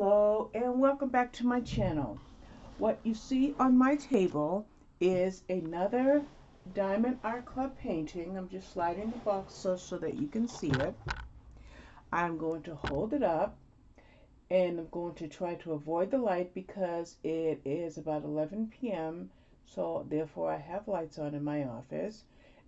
Hello and welcome back to my channel. What you see on my table is another Diamond Art Club painting. I'm just sliding the box so, so that you can see it. I'm going to hold it up and I'm going to try to avoid the light because it is about 11 p.m. So therefore I have lights on in my office.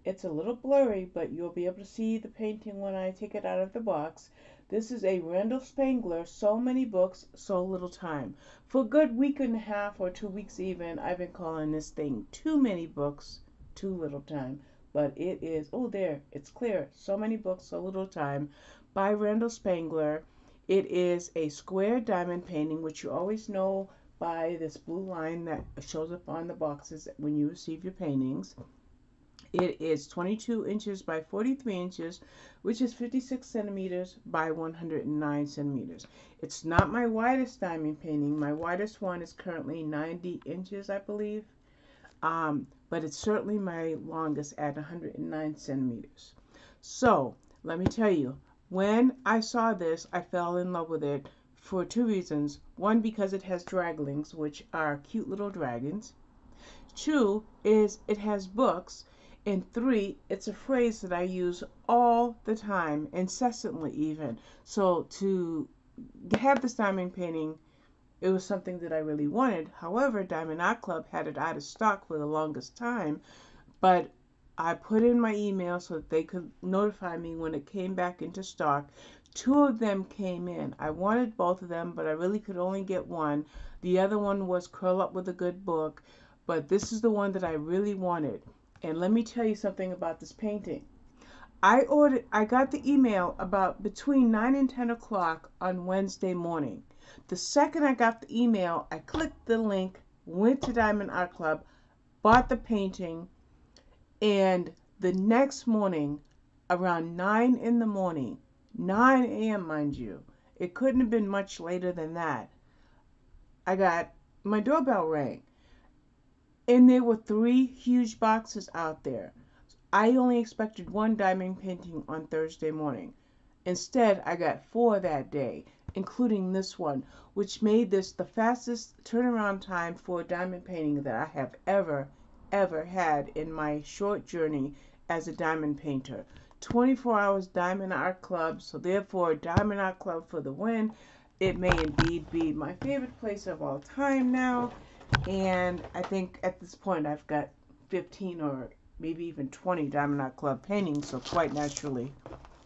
It's a little blurry, but you'll be able to see the painting when I take it out of the box. This is a Randall Spangler, so many books, so little time. For a good week and a half or two weeks even, I've been calling this thing too many books, too little time. But it is, oh there, it's clear. So many books, so little time by Randall Spangler. It is a square diamond painting, which you always know by this blue line that shows up on the boxes when you receive your paintings. It is 22 inches by 43 inches, which is 56 centimeters by 109 centimeters. It's not my widest diamond painting. My widest one is currently 90 inches, I believe. Um, but it's certainly my longest at 109 centimeters. So, let me tell you, when I saw this, I fell in love with it for two reasons. One, because it has draglings, which are cute little dragons. Two, is it has books and three, it's a phrase that I use all the time, incessantly even. So to have this diamond painting, it was something that I really wanted. However, Diamond Art Club had it out of stock for the longest time, but I put in my email so that they could notify me when it came back into stock. Two of them came in. I wanted both of them, but I really could only get one. The other one was Curl Up with a Good Book, but this is the one that I really wanted. And let me tell you something about this painting. I ordered, I got the email about between 9 and 10 o'clock on Wednesday morning. The second I got the email, I clicked the link, went to Diamond Art Club, bought the painting, and the next morning, around 9 in the morning, 9 a.m., mind you, it couldn't have been much later than that, I got my doorbell rang. And there were three huge boxes out there. I only expected one diamond painting on Thursday morning. Instead, I got four that day, including this one, which made this the fastest turnaround time for a diamond painting that I have ever, ever had in my short journey as a diamond painter. 24 hours Diamond Art Club, so therefore Diamond Art Club for the win. It may indeed be my favorite place of all time now and I think at this point I've got 15 or maybe even 20 Diamond Art Club paintings, so quite naturally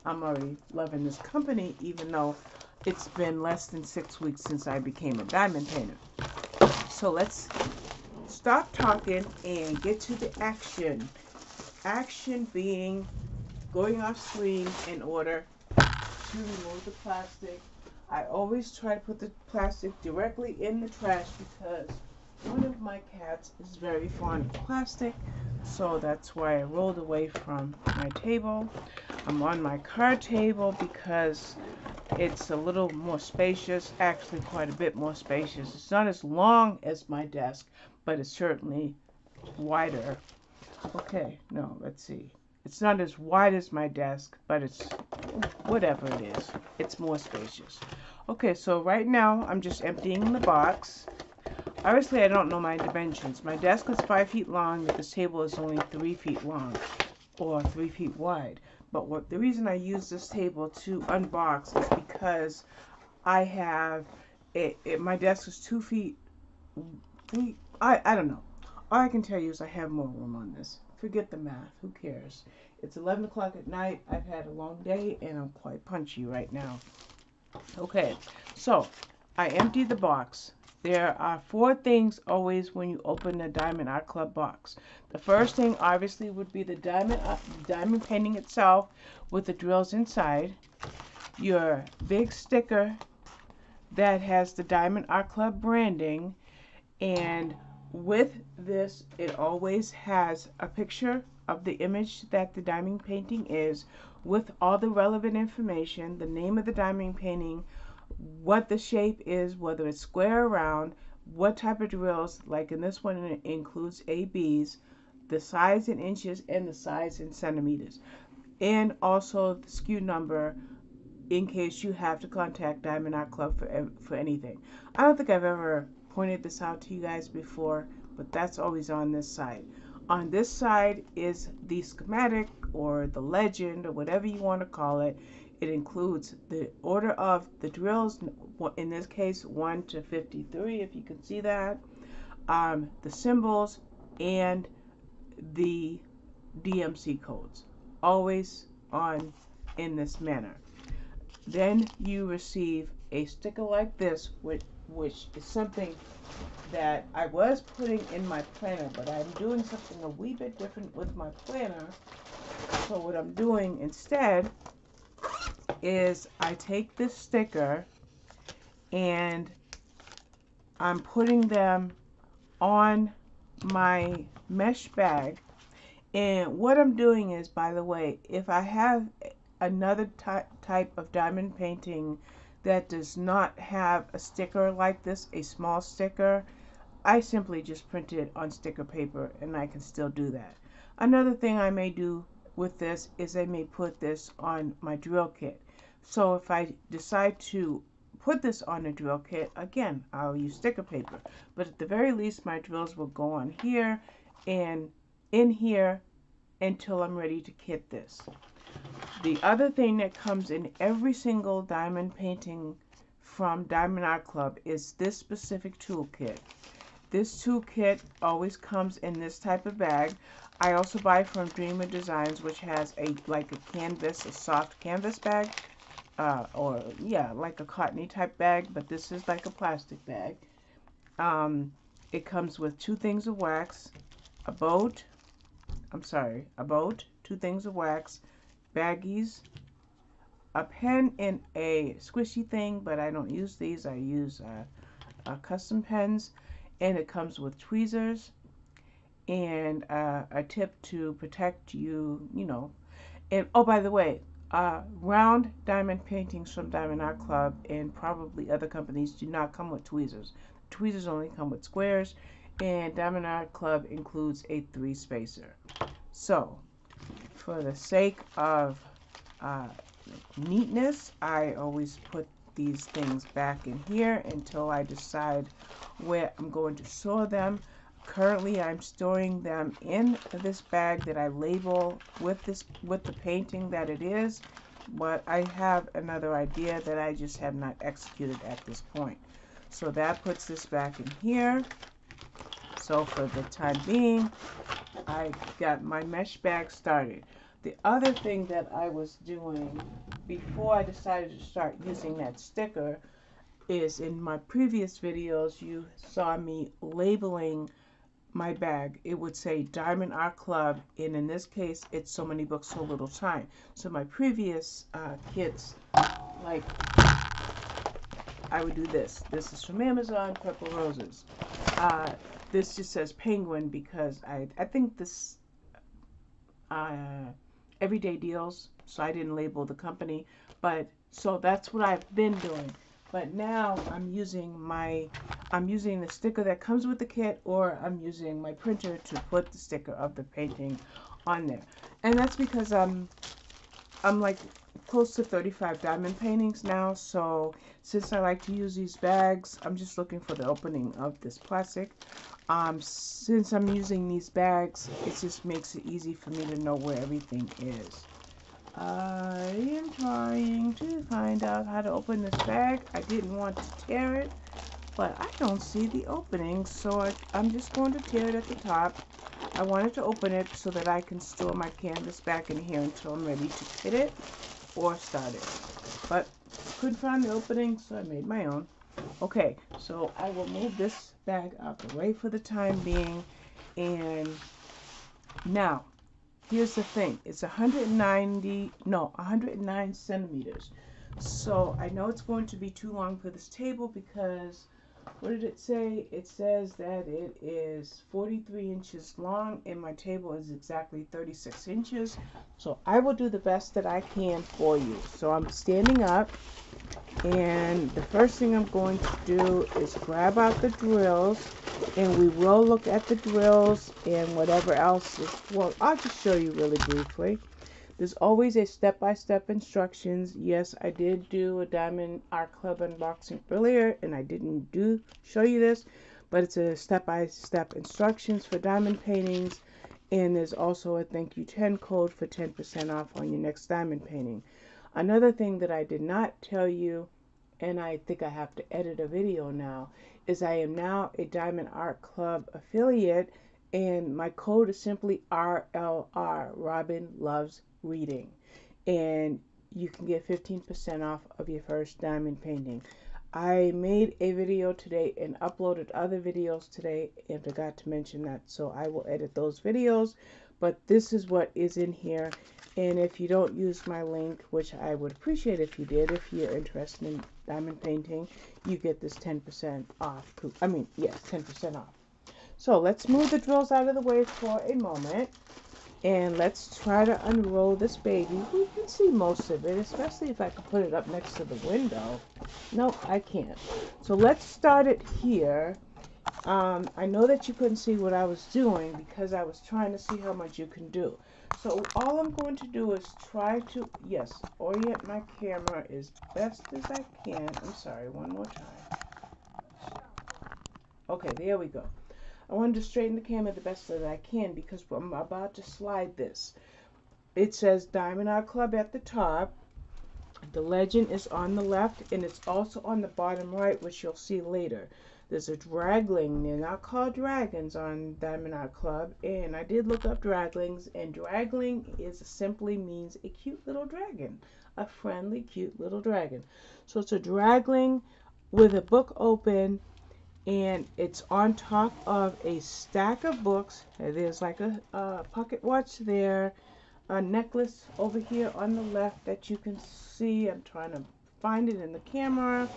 I'm already loving this company, even though it's been less than six weeks since I became a diamond painter. So let's stop talking and get to the action. Action being going off screen in order to remove the plastic. I always try to put the plastic directly in the trash because one of my cats is very fond of plastic, so that's why I rolled away from my table. I'm on my card table because it's a little more spacious, actually quite a bit more spacious. It's not as long as my desk, but it's certainly wider. Okay, no, let's see. It's not as wide as my desk, but it's whatever it is. It's more spacious. Okay, so right now I'm just emptying the box. Obviously, I don't know my dimensions. My desk is five feet long, but this table is only three feet long or three feet wide. But what the reason I use this table to unbox is because I have it, it my desk is two feet three I, I don't know. All I can tell you is I have more room on this. Forget the math. Who cares? It's 11 o'clock at night. I've had a long day and I'm quite punchy right now. Okay, so I emptied the box. There are four things always when you open a Diamond Art Club box. The first thing obviously would be the diamond uh, diamond painting itself with the drills inside. Your big sticker that has the Diamond Art Club branding and with this it always has a picture of the image that the diamond painting is with all the relevant information, the name of the diamond painting, what the shape is, whether it's square or round, what type of drills, like in this one it includes ABs, the size in inches and the size in centimeters. And also the SKU number in case you have to contact Diamond Art Club for, for anything. I don't think I've ever pointed this out to you guys before, but that's always on this side. On this side is the schematic or the legend or whatever you want to call it. It includes the order of the drills, in this case 1 to 53 if you can see that, um, the symbols, and the DMC codes. Always on in this manner. Then you receive a sticker like this, which, which is something that I was putting in my planner, but I'm doing something a wee bit different with my planner. So what I'm doing instead is I take this sticker and I'm putting them on my mesh bag. And what I'm doing is, by the way, if I have another ty type of diamond painting that does not have a sticker like this, a small sticker, I simply just print it on sticker paper and I can still do that. Another thing I may do with this is I may put this on my drill kit. So if I decide to put this on a drill kit, again, I'll use sticker paper. But at the very least, my drills will go on here and in here until I'm ready to kit this. The other thing that comes in every single diamond painting from Diamond Art Club is this specific toolkit. This toolkit always comes in this type of bag. I also buy from Dreamer Designs, which has a like a canvas, a soft canvas bag, uh, or yeah, like a cottony type bag, but this is like a plastic bag. Um, it comes with two things of wax, a boat, I'm sorry, a boat, two things of wax, baggies, a pen and a squishy thing, but I don't use these. I use uh, uh, custom pens and it comes with tweezers and uh, a tip to protect you, you know. And oh, by the way, uh, round diamond paintings from Diamond Art Club and probably other companies do not come with tweezers. Tweezers only come with squares, and Diamond Art Club includes a three spacer. So, for the sake of uh, neatness, I always put these things back in here until I decide where I'm going to store them. Currently, I'm storing them in this bag that I label with this with the painting that it is, but I have another idea that I just have not executed at this point. So that puts this back in here. So for the time being, I got my mesh bag started. The other thing that I was doing before I decided to start using that sticker is in my previous videos you saw me labeling my bag. It would say diamond art club and in this case it's so many books so little time. So my previous uh, kits like I would do this. This is from Amazon purple roses. Uh, this just says penguin because I, I think this uh, everyday deals so I didn't label the company but so that's what I've been doing but now I'm using my I'm using the sticker that comes with the kit or I'm using my printer to put the sticker of the painting on there. And that's because I'm I'm like close to 35 diamond paintings now so since I like to use these bags I'm just looking for the opening of this plastic. Um, since I'm using these bags it just makes it easy for me to know where everything is I am trying to find out how to open this bag. I didn't want to tear it, but I don't see the opening, so I, I'm just going to tear it at the top. I wanted to open it so that I can store my canvas back in here until I'm ready to fit it or start it. But couldn't find the opening, so I made my own. Okay, so I will move this bag out the way for the time being. And now, here's the thing it's 190 no 109 centimeters. So I know it's going to be too long for this table because what did it say? It says that it is 43 inches long and my table is exactly 36 inches. So I will do the best that I can for you. So I'm standing up and the first thing I'm going to do is grab out the drills and we will look at the drills and whatever else is, well I'll just show you really briefly There's always a step-by-step instructions. Yes, I did do a Diamond Art Club unboxing earlier and I didn't do show you this, but it's a step-by-step -step instructions for diamond paintings and there's also a thank you 10 code for 10% off on your next diamond painting. Another thing that I did not tell you and I think I have to edit a video now is I am now a Diamond Art Club affiliate and my code is simply RLR Robin Loves Reading and you can get 15% off of your first diamond painting. I made a video today and uploaded other videos today and forgot to mention that so I will edit those videos but this is what is in here and if you don't use my link which I would appreciate if you did if you're interested in diamond painting you get this 10% off I mean yes 10% off so let's move the drills out of the way for a moment and let's try to unroll this baby. We can see most of it, especially if I can put it up next to the window. No, I can't. So let's start it here. Um, I know that you couldn't see what I was doing because I was trying to see how much you can do. So all I'm going to do is try to, yes, orient my camera as best as I can. I'm sorry, one more time. Okay, there we go. I wanted to straighten the camera the best that I can because I'm about to slide this. It says Diamond Art Club at the top. The legend is on the left and it's also on the bottom right, which you'll see later. There's a dragling. They're not called dragons on Diamond Art Club. And I did look up draglings, and dragling is simply means a cute little dragon. A friendly, cute little dragon. So it's a dragling with a book open and it's on top of a stack of books. There's like a, a, pocket watch there, a necklace over here on the left that you can see. I'm trying to find it in the camera.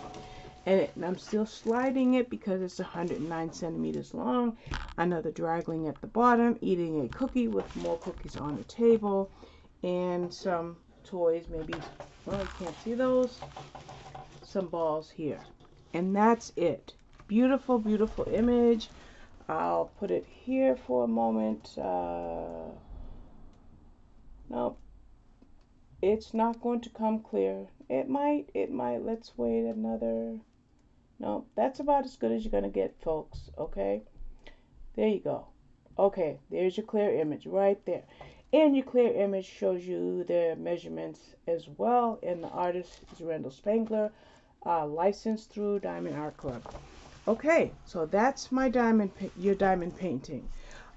And, I'm still sliding it because it's 109 centimeters long. Another dragling at the bottom, eating a cookie with more cookies on the table. And some toys, maybe, well, you can't see those. Some balls here. And that's it beautiful, beautiful image. I'll put it here for a moment. Uh, nope. It's not going to come clear. It might, it might. Let's wait another. No, that's about as good as you're going to get, folks. Okay? There you go. Okay, there's your clear image right there. And your clear image shows you the measurements as well. And the artist is Randall Spangler, uh, licensed through Diamond Art Club. Okay, so that's my diamond, your diamond painting.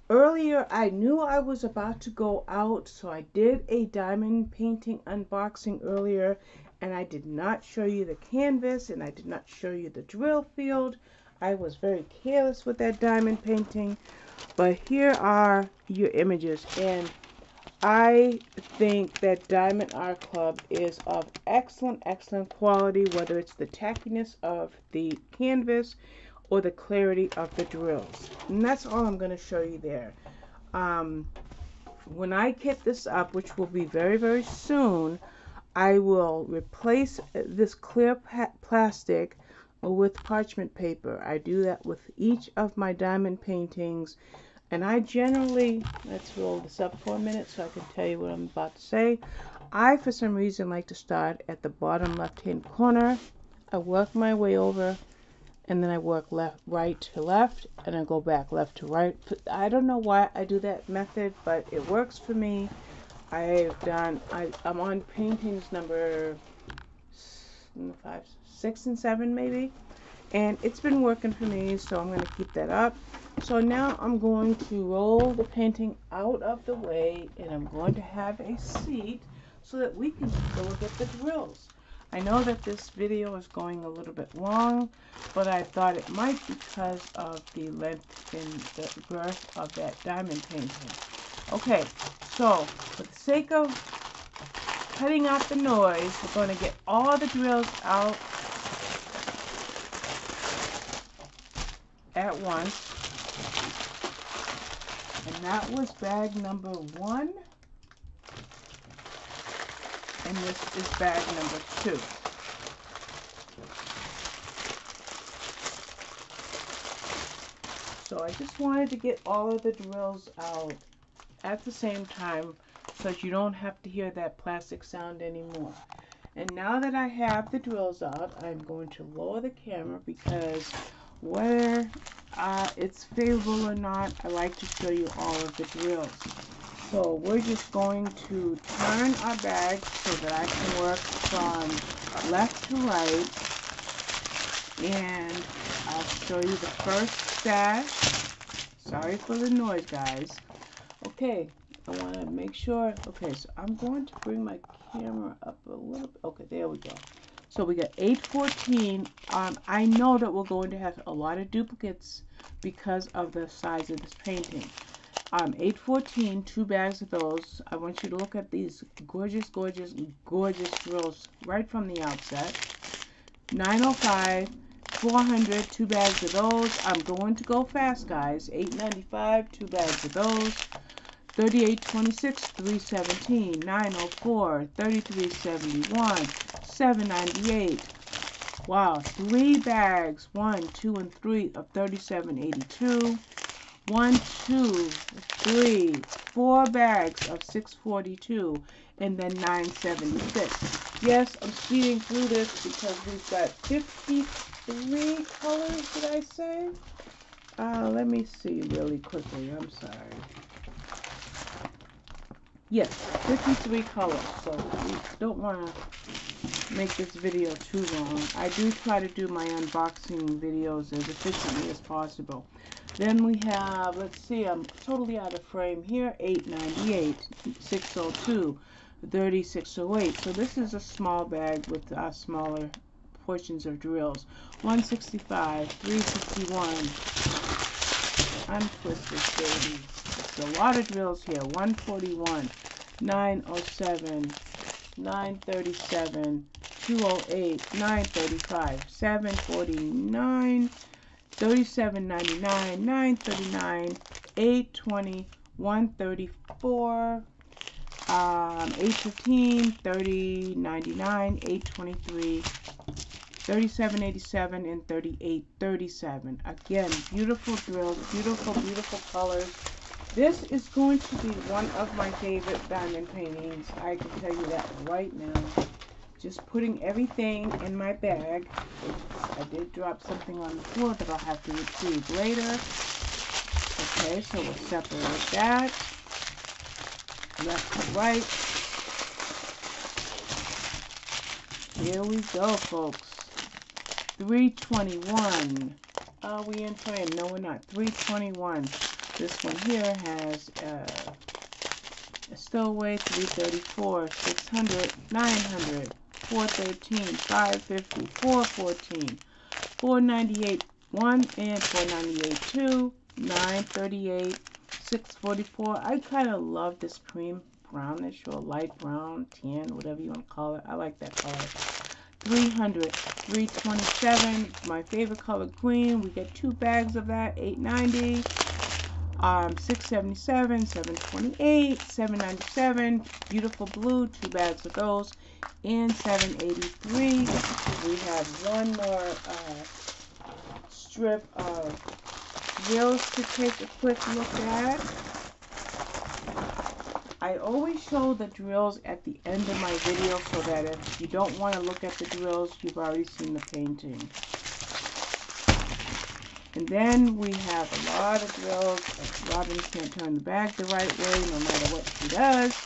Earlier, I knew I was about to go out, so I did a diamond painting unboxing earlier, and I did not show you the canvas, and I did not show you the drill field. I was very careless with that diamond painting, but here are your images, and I think that Diamond Art Club is of excellent, excellent quality, whether it's the tackiness of the canvas or the clarity of the drills. And that's all I'm going to show you there. Um, when I get this up, which will be very, very soon, I will replace uh, this clear plastic with parchment paper. I do that with each of my diamond paintings and I generally, let's roll this up for a minute so I can tell you what I'm about to say. I, for some reason, like to start at the bottom left-hand corner. I work my way over, and then I work left, right to left, and I go back left to right. I don't know why I do that method, but it works for me. I've done, I, I'm on paintings number five, six, and seven, maybe. And it's been working for me, so I'm going to keep that up. So now I'm going to roll the painting out of the way and I'm going to have a seat so that we can go get the drills. I know that this video is going a little bit long, but I thought it might because of the length and the girth of that diamond painting. Okay, so for the sake of cutting out the noise, we're going to get all the drills out at once. And that was bag number one. And this is bag number two. So I just wanted to get all of the drills out at the same time so you don't have to hear that plastic sound anymore. And now that I have the drills out, I'm going to lower the camera because whether uh, it's favorable or not, I like to show you all of the drills. So we're just going to turn our bag so that I can work from left to right. And I'll show you the first stash. Sorry for the noise, guys. Okay, I want to make sure. Okay, so I'm going to bring my camera up a little bit. Okay, there we go. So we got 814. Um, I know that we're going to have a lot of duplicates because of the size of this painting. Um, 814, two bags of those. I want you to look at these gorgeous, gorgeous, gorgeous drills right from the outset. 905, 400, two bags of those. I'm going to go fast, guys. 895, two bags of those. 3826, 317, 904, 3371, 798. Wow, three bags, one, two, and three of 3782. One, two, three, four bags of 642, and then 976. Yes, I'm speeding through this because we've got 53 colors, did I say? Uh, let me see really quickly. I'm sorry. Yes, 53 colors, so we don't want to make this video too long. I do try to do my unboxing videos as efficiently as possible. Then we have, let's see, I'm totally out of frame here, 898, 602, 3608. So this is a small bag with uh, smaller portions of drills. 165, 361, untwist this lot of drills here. 141, 907, 937, 208, 935, 749, 3799, 939, 820, 134, um, 815, 3099, 823, 3787, and 3837. Again, beautiful drills, beautiful, beautiful colors. This is going to be one of my favorite diamond paintings. I can tell you that right now. Just putting everything in my bag. I did drop something on the floor that I'll have to retrieve later. Okay, so we'll separate that. Left to right. Here we go, folks. 321. Are we in frame? No, we're not. 321. This one here has uh, a stowaway 334, 600, 900, 413, 550, 414, 498, 1 and 498, 2, 938, 644. I kind of love this cream brownish or light brown, tan, whatever you want to call it. I like that color. 300, 327, my favorite color green. We get two bags of that, 890 um, 677 728 797 beautiful blue two bags of those and 783 we have one more uh, strip of drills to take a quick look at. I always show the drills at the end of my video so that if you don't want to look at the drills you've already seen the painting and then we have a lot of drills. Robin can't turn the bag the right way no matter what she does.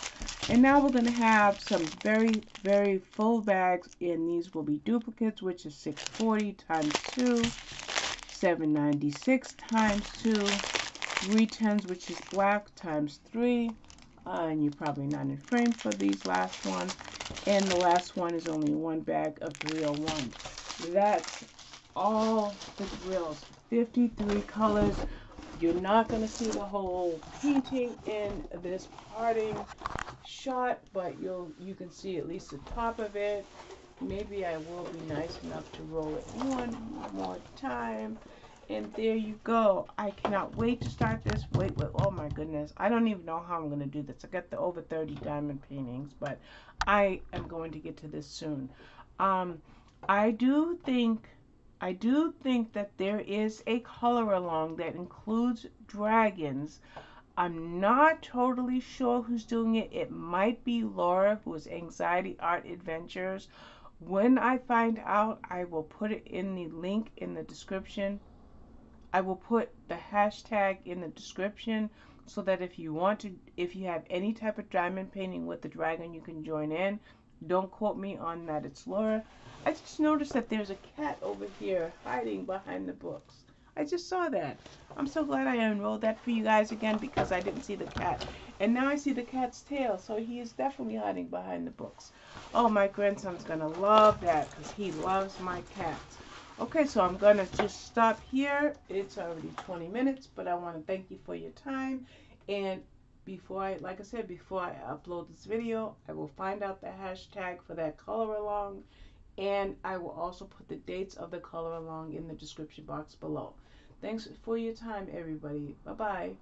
And now we're going to have some very, very full bags. And these will be duplicates, which is 640 times 2, 796 times 2, 310s, which is black, times 3. Uh, and you're probably not in frame for these last ones. And the last one is only one bag of 301. That's all the drills 53 colors. You're not going to see the whole painting in this parting shot, but you'll you can see at least the top of it. Maybe I will be nice enough to roll it one more time. And there you go. I cannot wait to start this. Wait, wait, oh my goodness. I don't even know how I'm going to do this. I got the over 30 diamond paintings, but I am going to get to this soon. Um, I do think I do think that there is a color along that includes dragons. I'm not totally sure who's doing it. It might be Laura, who is Anxiety Art Adventures. When I find out, I will put it in the link in the description. I will put the hashtag in the description so that if you want to, if you have any type of diamond painting with the dragon, you can join in. Don't quote me on that. It's Laura. I just noticed that there's a cat over here hiding behind the books. I just saw that. I'm so glad I unrolled that for you guys again because I didn't see the cat. And now I see the cat's tail, so he is definitely hiding behind the books. Oh, my grandson's going to love that because he loves my cats. Okay, so I'm going to just stop here. It's already 20 minutes, but I want to thank you for your time. And before I, like I said, before I upload this video, I will find out the hashtag for that color along. And I will also put the dates of the color along in the description box below. Thanks for your time, everybody. Bye-bye.